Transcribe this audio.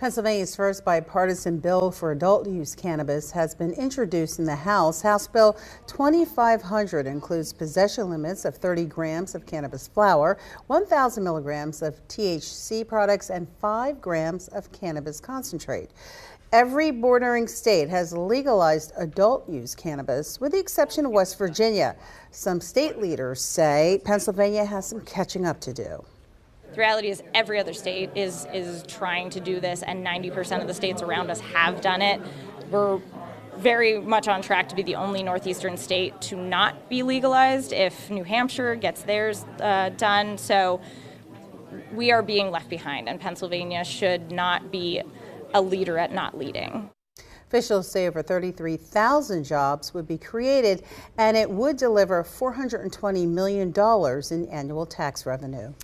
Pennsylvania's first bipartisan bill for adult use cannabis has been introduced in the House. House Bill 2500 includes possession limits of 30 grams of cannabis flower, 1,000 milligrams of THC products, and 5 grams of cannabis concentrate. Every bordering state has legalized adult use cannabis, with the exception of West Virginia. Some state leaders say Pennsylvania has some catching up to do. The reality is every other state is is trying to do this and 90% of the states around us have done it. We're very much on track to be the only northeastern state to not be legalized if New Hampshire gets theirs uh, done. So we are being left behind and Pennsylvania should not be a leader at not leading. Officials say over 33,000 jobs would be created and it would deliver $420 million in annual tax revenue.